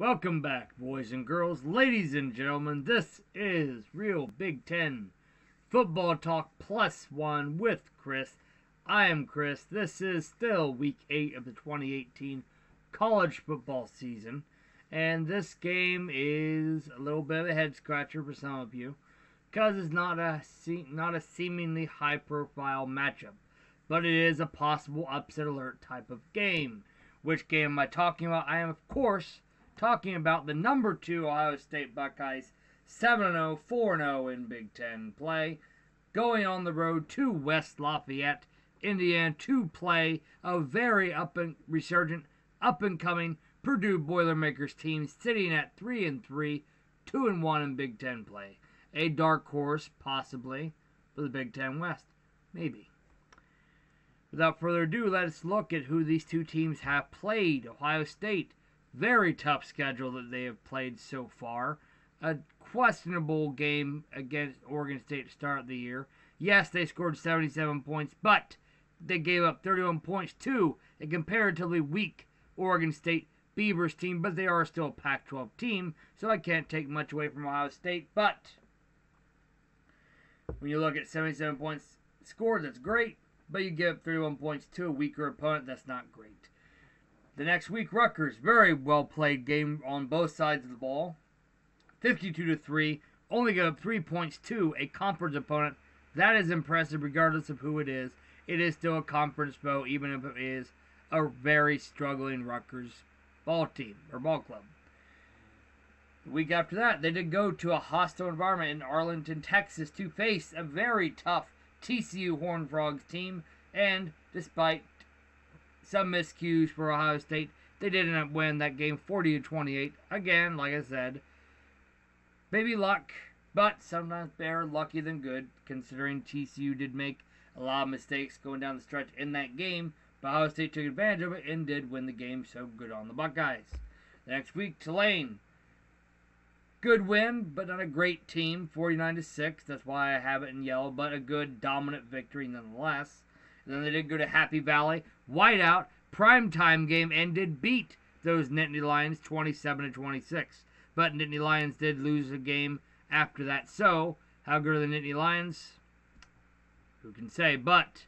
Welcome back, boys and girls, ladies and gentlemen. This is Real Big Ten Football Talk Plus One with Chris. I am Chris. This is still week eight of the 2018 college football season. And this game is a little bit of a head scratcher for some of you because it's not a, not a seemingly high profile matchup, but it is a possible upset alert type of game. Which game am I talking about? I am, of course, talking about the number two Ohio State Buckeyes, 7 0, 4 0 in Big Ten play, going on the road to West Lafayette, Indiana, to play a very up and resurgent, up and coming Purdue Boilermakers team sitting at 3 and 3, 2 and 1 in Big Ten play. A dark horse, possibly, for the Big Ten West. Maybe. Without further ado, let us look at who these two teams have played. Ohio State very tough schedule that they have played so far. A questionable game against Oregon State to start the year. Yes, they scored 77 points, but they gave up 31 points to a comparatively weak Oregon State Beavers team, but they are still a Pac 12 team, so I can't take much away from Ohio State. But when you look at 77 points scored, that's great, but you give up 31 points to a weaker opponent, that's not great. The next week, Rutgers, very well played game on both sides of the ball. 52 to 3, only got up 3 points to a conference opponent. That is impressive regardless of who it is. It is still a conference foe, even if it is a very struggling Rutgers ball team or ball club. The week after that, they did go to a hostile environment in Arlington, Texas to face a very tough TCU Horned Frogs team. And despite some miscues for Ohio State. They did up winning that game 40 to 28. Again, like I said, maybe luck, but sometimes better lucky than good, considering TCU did make a lot of mistakes going down the stretch in that game. But Ohio State took advantage of it and did win the game, so good on the Buckeyes. The next week, Tulane. Good win, but not a great team. 49 to 6. That's why I have it in yellow, but a good dominant victory nonetheless. Then they did go to Happy Valley, whiteout, primetime game, and did beat those Nittany Lions 27 to 26. But Nittany Lions did lose a game after that. So, how good are the Nittany Lions? Who can say? But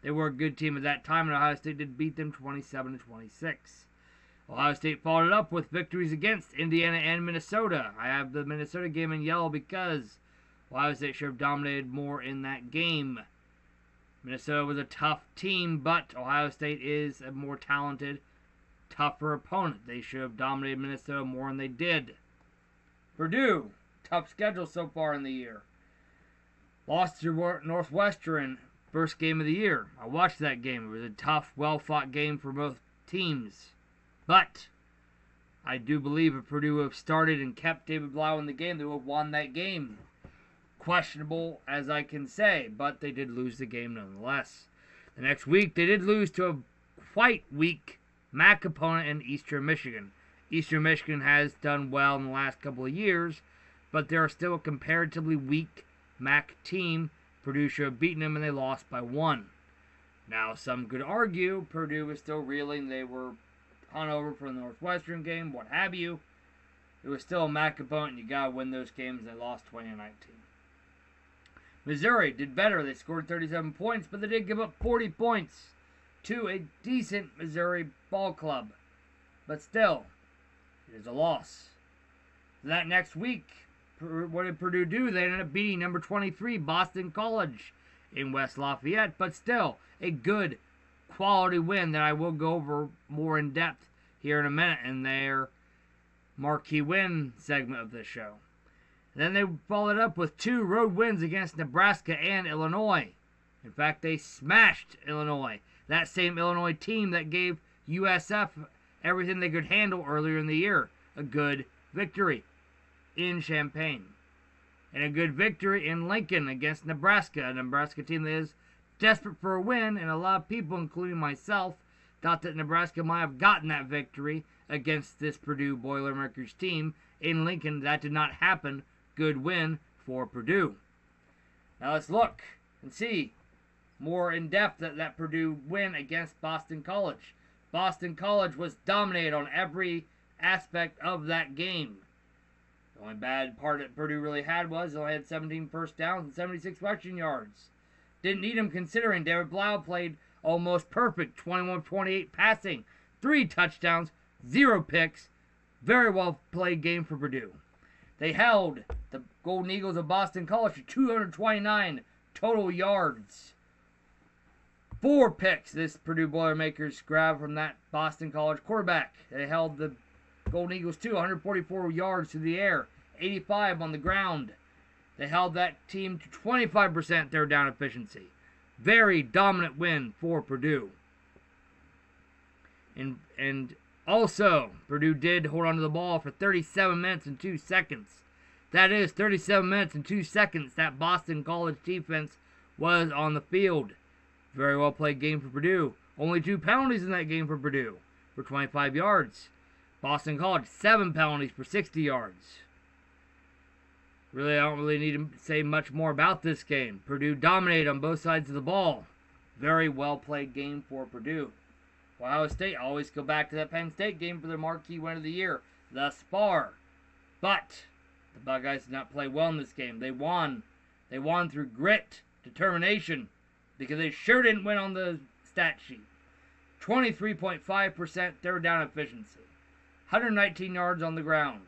they were a good team at that time, and Ohio State did beat them 27 to 26. Ohio State followed up with victories against Indiana and Minnesota. I have the Minnesota game in yellow because Ohio State should have dominated more in that game. Minnesota was a tough team, but Ohio State is a more talented, tougher opponent. They should have dominated Minnesota more than they did. Purdue, tough schedule so far in the year. Lost to Northwestern, first game of the year. I watched that game. It was a tough, well fought game for both teams. But I do believe if Purdue would have started and kept David Blough in the game, they would have won that game questionable as I can say, but they did lose the game nonetheless. The next week, they did lose to a quite weak MAC opponent in Eastern Michigan. Eastern Michigan has done well in the last couple of years, but they're still a comparatively weak MAC team. Purdue should have beaten them, and they lost by one. Now, some could argue Purdue was still reeling. They were hung over for the Northwestern game, what have you. It was still a MAC opponent, you got to win those games, they lost 2019. Missouri did better. They scored 37 points, but they did give up 40 points to a decent Missouri ball club. But still, it is a loss. That next week, what did Purdue do? They ended up beating number 23, Boston College, in West Lafayette. But still, a good quality win that I will go over more in depth here in a minute in their marquee win segment of this show. Then they followed up with two road wins against Nebraska and Illinois. In fact, they smashed Illinois. That same Illinois team that gave USF everything they could handle earlier in the year. A good victory in Champaign. And a good victory in Lincoln against Nebraska, a Nebraska team that is desperate for a win, and a lot of people, including myself, thought that Nebraska might have gotten that victory against this Purdue Boilermakers team in Lincoln. That did not happen good win for Purdue. Now let's look and see more in depth at that Purdue win against Boston College. Boston College was dominated on every aspect of that game. The only bad part that Purdue really had was they only had 17 first downs and 76 rushing yards. Didn't need them considering David Blough played almost perfect 21 28 passing, three touchdowns, zero picks. Very well played game for Purdue. They held the Golden Eagles of Boston College to 229 total yards. Four picks this Purdue Boilermakers grabbed from that Boston College quarterback. They held the Golden Eagles to 144 yards through the air, 85 on the ground. They held that team to 25% third down efficiency. Very dominant win for Purdue. And and also, Purdue did hold onto the ball for 37 minutes and 2 seconds. That is 37 minutes and 2 seconds that Boston College defense was on the field. Very well played game for Purdue. Only two penalties in that game for Purdue for 25 yards. Boston College, seven penalties for 60 yards. Really, I don't really need to say much more about this game. Purdue dominated on both sides of the ball. Very well played game for Purdue. Ohio State, always go back to that Penn State game for their marquee win of the year thus far. But the Buckeyes did not play well in this game. They won. They won through grit, determination, because they sure didn't win on the stat sheet. 23.5% third down efficiency, 119 yards on the ground,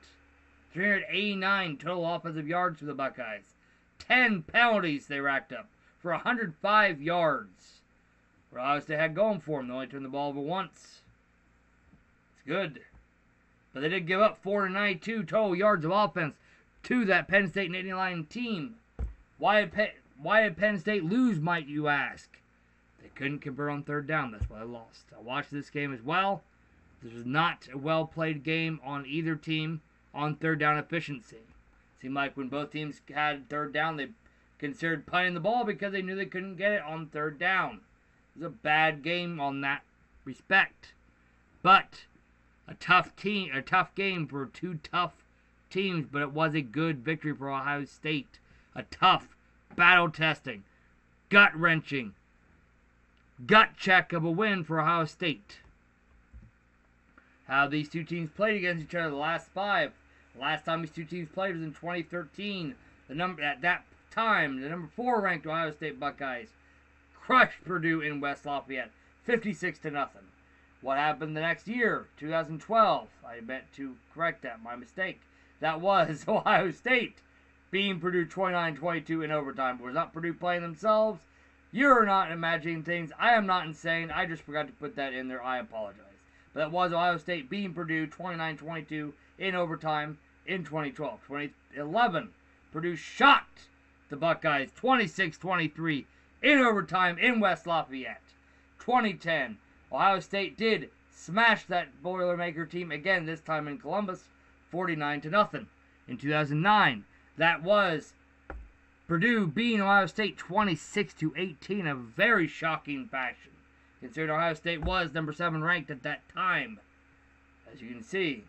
389 total offensive yards for the Buckeyes, 10 penalties they racked up for 105 yards. Ohio State had going for them. They only turned the ball over once. It's good. But they did give up 492 total yards of offense to that Penn State Nittany Lion team. Why did, Penn, why did Penn State lose, might you ask? They couldn't convert on third down. That's why they lost. I watched this game as well. This was not a well played game on either team on third down efficiency. Seemed like when both teams had third down, they considered punting the ball because they knew they couldn't get it on third down. It was a bad game on that respect. But a tough team, a tough game for two tough teams, but it was a good victory for Ohio State. A tough, battle testing, gut wrenching, gut check of a win for Ohio State. How these two teams played against each other the last five. Last time these two teams played was in 2013. The number at that time, the number four ranked Ohio State Buckeyes crushed Purdue in West Lafayette, 56 to nothing. What happened the next year, 2012? I meant to correct that, my mistake. That was Ohio State beating Purdue 29-22 in overtime. Was not Purdue playing themselves. You're not imagining things. I am not insane. I just forgot to put that in there. I apologize. But that was Ohio State beating Purdue 29-22 in overtime in 2012. 2011, Purdue shocked the Buckeyes 26-23 in overtime in West Lafayette. 2010, Ohio State did smash that Boilermaker team again, this time in Columbus, 49 to nothing. In 2009, that was Purdue beating Ohio State 26 to 18, a very shocking fashion, considering Ohio State was number seven ranked at that time. As you can see,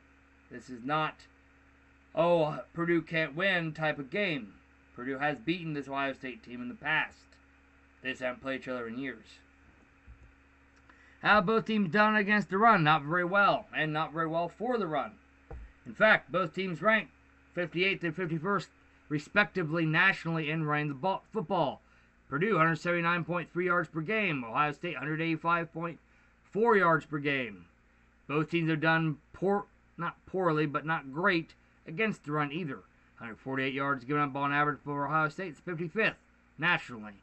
this is not oh Purdue can't win type of game. Purdue has beaten this Ohio State team in the past. They just haven't played each other in years. How both teams done against the run? Not very well, and not very well for the run. In fact, both teams ranked 58th and 51st, respectively, nationally in running the ball, football. Purdue 179.3 yards per game. Ohio State 185.4 yards per game. Both teams have done poor, not poorly, but not great against the run either. 148 yards given up on average for Ohio State. It's 55th nationally.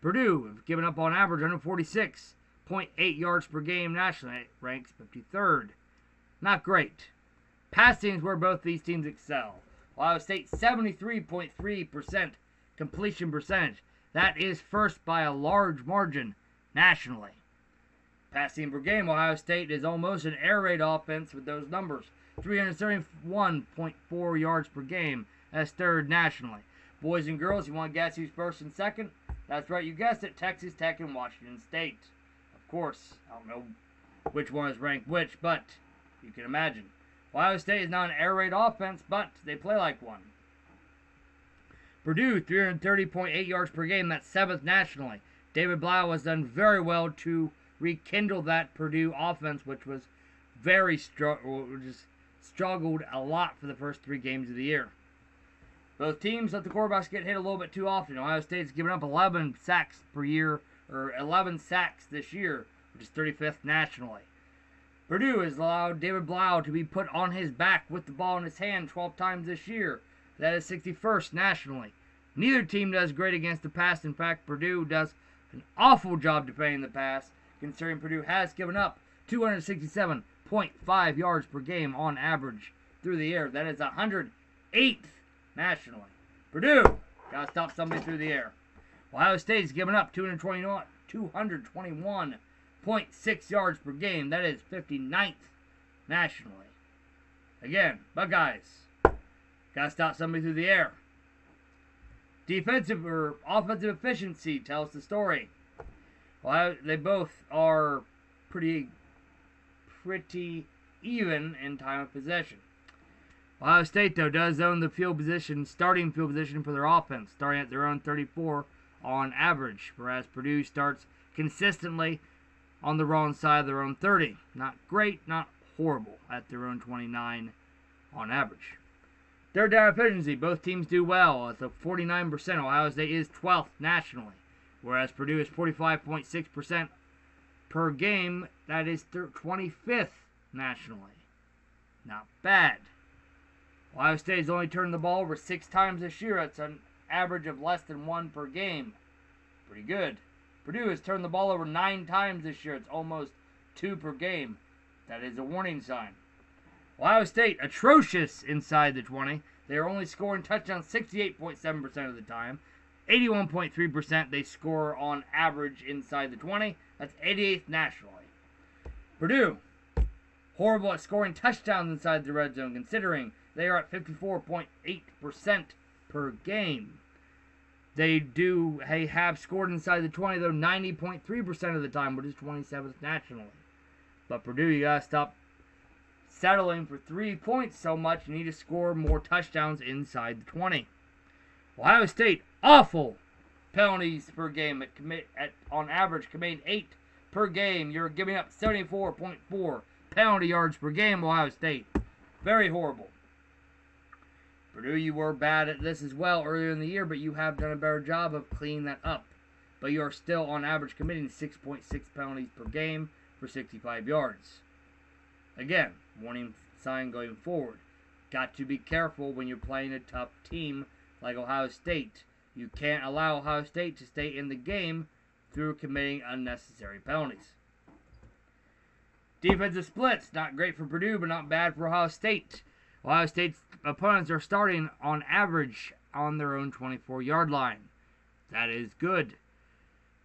Purdue have given up on average 146.8 yards per game nationally, ranks 53rd. Not great. Passing is where both these teams excel. Ohio State 73.3% completion percentage. That is first by a large margin nationally. Passing per game, Ohio State is almost an air raid offense with those numbers. 371.4 yards per game as third nationally. Boys and girls, you want to guess who's first and second? That's right, you guessed it, Texas Tech and Washington State. Of course, I don't know which one is ranked which, but you can imagine. Ohio State is not an air raid offense, but they play like one. Purdue, 330.8 yards per game, that's seventh nationally. David Blough has done very well to rekindle that Purdue offense, which was very strong, just struggled a lot for the first three games of the year. Both teams let the quarterbacks get hit a little bit too often. Ohio State's given up 11 sacks per year, or 11 sacks this year, which is 35th nationally. Purdue has allowed David Blough to be put on his back with the ball in his hand 12 times this year. That is 61st nationally. Neither team does great against the pass. In fact, Purdue does an awful job defending the pass, considering Purdue has given up 267.5 yards per game on average through the air. That is 108th nationally. Purdue got to stop somebody through the air. Ohio State's given up 221.6 yards per game. That is 59th nationally. Again, Buckeyes got to stop somebody through the air. Defensive or offensive efficiency tells the story. Well, they both are pretty, pretty even in time of possession. Ohio State, though, does own the field position, starting field position for their offense, starting at their own 34 on average, whereas Purdue starts consistently on the wrong side of their own 30. Not great, not horrible at their own 29 on average. Third down efficiency, both teams do well. At the 49%, Ohio State is 12th nationally, whereas Purdue is 45.6% per game. That is 25th nationally. Not bad. Ohio State has only turned the ball over six times this year. That's an average of less than one per game. Pretty good. Purdue has turned the ball over nine times this year. It's almost two per game. That is a warning sign. Ohio State, atrocious inside the 20. They are only scoring touchdowns 68.7% of the time. 81.3% they score on average inside the 20. That's 88th nationally. Purdue, horrible at scoring touchdowns inside the red zone, considering they are at 54.8% per game. They do have scored inside the 20 though 90.3% of the time, which is 27th nationally. But Purdue, you gotta stop settling for three points so much. You need to score more touchdowns inside the 20. Ohio State, awful penalties per game at commit at on average committing eight per game. You're giving up 74.4 penalty yards per game. Ohio State, very horrible. Purdue, you were bad at this as well earlier in the year, but you have done a better job of cleaning that up. But you are still, on average, committing 6.6 penalties per game for 65 yards. Again, warning sign going forward. Got to be careful when you're playing a tough team like Ohio State. You can't allow Ohio State to stay in the game through committing unnecessary penalties. Defensive splits, not great for Purdue, but not bad for Ohio State. Ohio State's opponents are starting on average on their own 24 yard line. That is good.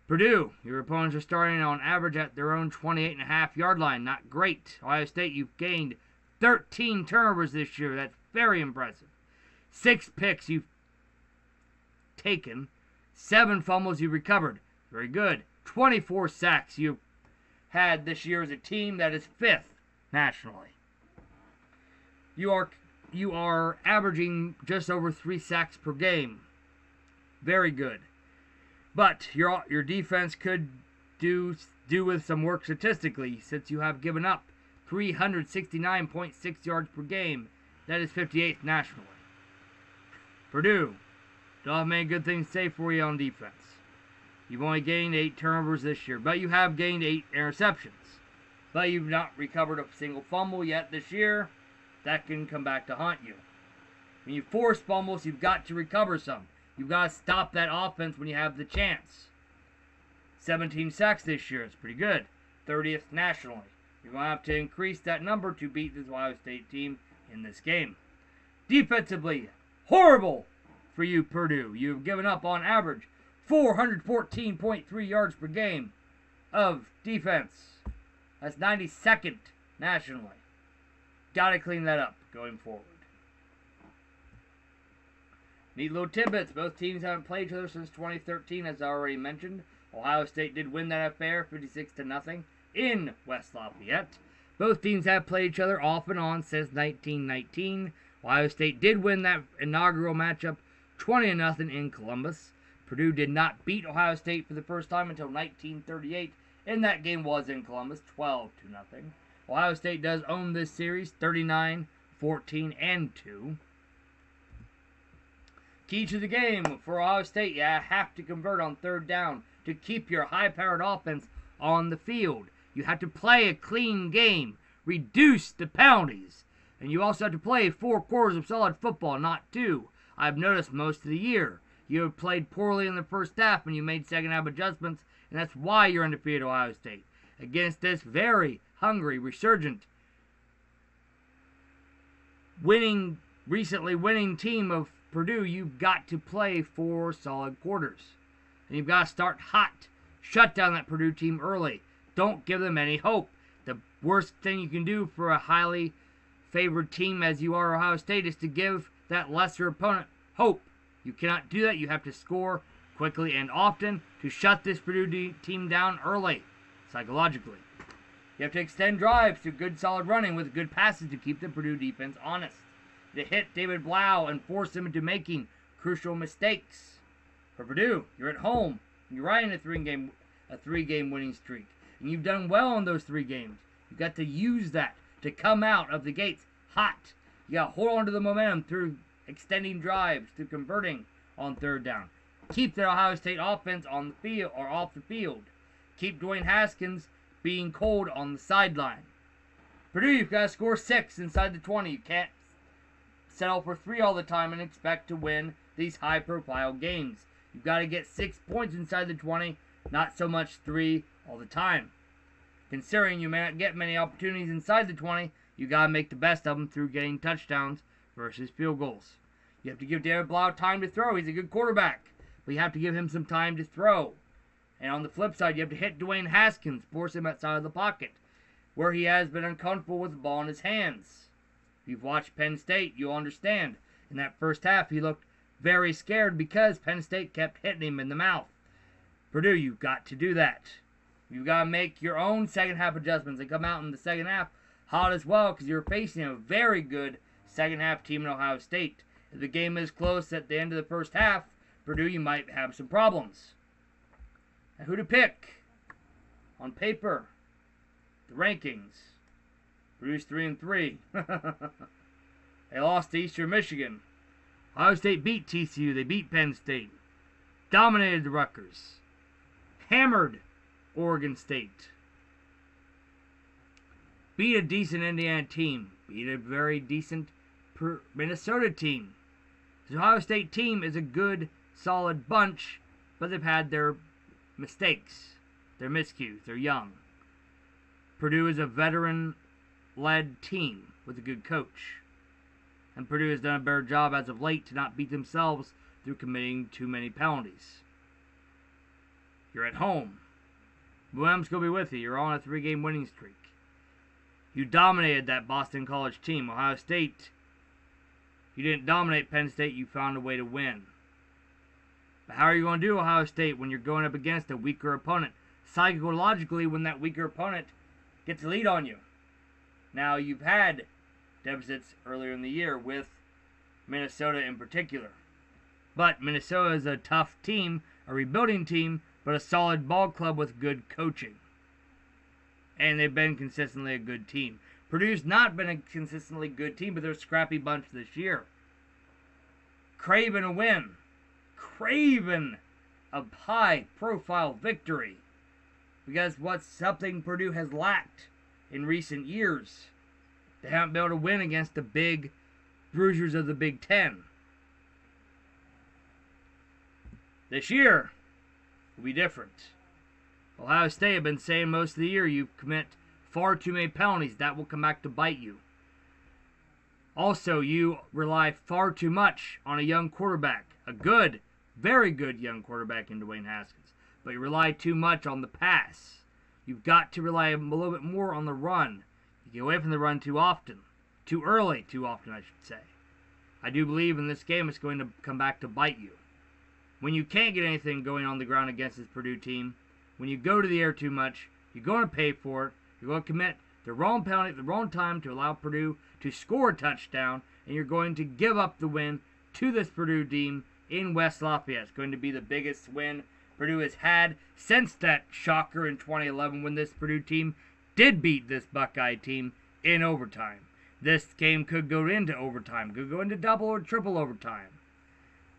Purdue, your opponents are starting on average at their own 28.5 yard line. Not great. Ohio State, you've gained 13 turnovers this year. That's very impressive. Six picks you've taken. Seven fumbles you recovered. Very good. 24 sacks you've had this year as a team that is fifth nationally. You are you are averaging just over three sacks per game. Very good. But your your defense could do do with some work statistically since you have given up 369.6 yards per game. That is 58th nationally. Purdue, don't have many good things to say for you on defense. You've only gained eight turnovers this year, but you have gained eight interceptions. But you've not recovered a single fumble yet this year. That can come back to haunt you. When you force fumbles, you've got to recover some. You've got to stop that offense when you have the chance. 17 sacks this year is pretty good. 30th nationally. You're going to have to increase that number to beat this Ohio State team in this game. Defensively, horrible for you, Purdue. You've given up on average 414.3 yards per game of defense. That's 92nd nationally. Got to clean that up going forward. Neat little tidbits. Both teams haven't played each other since 2013, as I already mentioned. Ohio State did win that affair, 56 to nothing, in West Lafayette. Both teams have played each other off and on since 1919. Ohio State did win that inaugural matchup, 20 to nothing in Columbus. Purdue did not beat Ohio State for the first time until 1938, and that game was in Columbus, 12 to nothing. Ohio State does own this series, 39 14 and 2. Key to the game for Ohio State, you have to convert on third down to keep your high powered offense on the field. You have to play a clean game, reduce the penalties, and you also have to play four quarters of solid football, not two. I've noticed most of the year. You have played poorly in the first half and you made second half adjustments, and that's why you're undefeated Ohio State. Against this very hungry, resurgent, winning, recently winning team of Purdue, you've got to play four solid quarters. And you've got to start hot. Shut down that Purdue team early. Don't give them any hope. The worst thing you can do for a highly favored team as you are Ohio State is to give that lesser opponent hope. You cannot do that. You have to score quickly and often to shut this Purdue team down early, psychologically. You have to extend drives through good solid running with good passes to keep the Purdue defense honest. To hit David Blough and force him into making crucial mistakes. For Purdue, you're at home. You're riding a three game a three game winning streak. And you've done well in those three games. You've got to use that to come out of the gates hot. You got to hold on to the momentum through extending drives, through converting on third down. Keep the Ohio State offense on the field or off the field. Keep Dwayne Haskins being cold on the sideline. Purdue, you've got to score six inside the 20. You can't settle for three all the time and expect to win these high profile games. You've got to get six points inside the 20, not so much three all the time. Considering you may not get many opportunities inside the 20, you got to make the best of them through getting touchdowns versus field goals. You have to give David Blough time to throw. He's a good quarterback, but you have to give him some time to throw. And on the flip side, you have to hit Dwayne Haskins, force him outside of the pocket, where he has been uncomfortable with the ball in his hands. If you've watched Penn State, you'll understand. In that first half, he looked very scared because Penn State kept hitting him in the mouth. Purdue, you've got to do that. You've got to make your own second half adjustments and come out in the second half hot as well because you're facing a very good second half team in Ohio State. If the game is close at the end of the first half, Purdue, you might have some problems. And who to pick? On paper, the rankings. Purdue's three and three. they lost to Eastern Michigan. Ohio State beat TCU. They beat Penn State. Dominated the Rutgers. Hammered Oregon State. Beat a decent Indiana team. Beat a very decent Minnesota team. The Ohio State team is a good, solid bunch, but they've had their mistakes, They're miscues. They're young. Purdue is a veteran led team with a good coach. And Purdue has done a better job as of late to not beat themselves through committing too many penalties. You're at home. Williams will be with you. You're on a three game winning streak. You dominated that Boston College team. Ohio State, you didn't dominate Penn State, you found a way to win. But how are you going to do Ohio State when you're going up against a weaker opponent? Psychologically, when that weaker opponent gets a lead on you. Now, you've had deficits earlier in the year with Minnesota in particular. But Minnesota is a tough team, a rebuilding team, but a solid ball club with good coaching. And they've been consistently a good team. Purdue's not been a consistently good team, but they're a scrappy bunch this year. Craving a win. Craving a high profile victory. Because what's something Purdue has lacked in recent years. They haven't been able to win against the big bruisers of the Big Ten. This year will be different. Ohio State have been saying most of the year you commit far too many penalties. That will come back to bite you. Also, you rely far too much on a young quarterback. A good, very good young quarterback in Dwayne Haskins. But you rely too much on the pass. You've got to rely a little bit more on the run. You get away from the run too often. Too early, too often, I should say. I do believe in this game it's going to come back to bite you. When you can't get anything going on the ground against this Purdue team, when you go to the air too much, you're going to pay for it. You're going to commit the wrong penalty at the wrong time to allow Purdue to score a touchdown, and you're going to give up the win to this Purdue team in West Lafayette. It's going to be the biggest win Purdue has had since that shocker in 2011 when this Purdue team did beat this Buckeye team in overtime. This game could go into overtime, could go into double or triple overtime.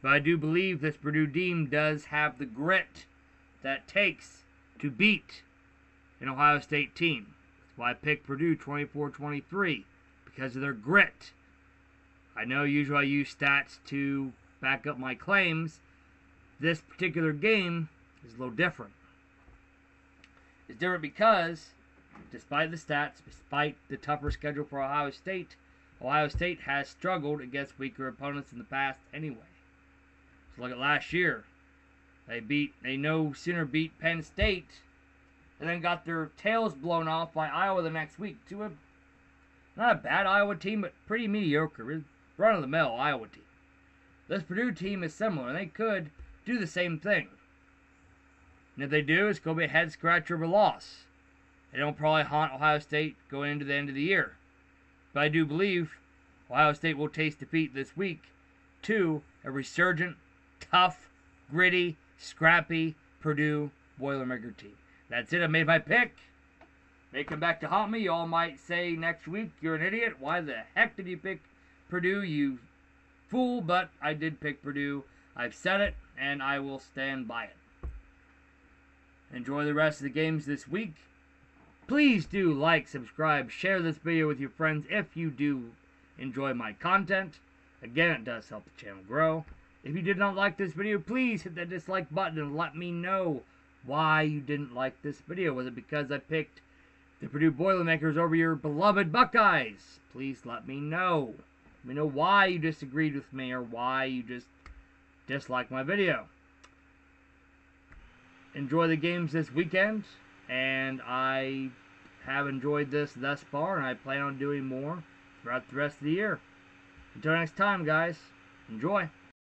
But I do believe this Purdue team does have the grit that takes to beat an Ohio State team. That's why I picked Purdue 24 23 because of their grit. I know usually I use stats to back up my claims. This particular game is a little different. It's different because, despite the stats, despite the tougher schedule for Ohio State, Ohio State has struggled against weaker opponents in the past anyway. So look at last year. They beat they no sooner beat Penn State and then got their tails blown off by Iowa the next week to a not a bad Iowa team, but pretty mediocre. Run of the mill Iowa team. This Purdue team is similar, and they could do the same thing. And if they do, it's going to be a head scratcher of a loss. They don't probably haunt Ohio State going into the end of the year. But I do believe Ohio State will taste defeat this week to a resurgent, tough, gritty, scrappy Purdue Boilermaker team. That's it. I made my pick. May come back to haunt me. You all might say next week you're an idiot. Why the heck did you pick Purdue, you fool? But I did pick Purdue. I've said it, and I will stand by it. Enjoy the rest of the games this week. Please do like, subscribe, share this video with your friends if you do enjoy my content. Again, it does help the channel grow. If you did not like this video, please hit that dislike button and let me know why you didn't like this video. Was it because I picked the Purdue Boilermakers over your beloved Buckeyes? Please let me know. Me know why you disagreed with me or why you just dislike my video. Enjoy the games this weekend, and I have enjoyed this thus far, and I plan on doing more throughout the rest of the year. Until next time, guys, enjoy.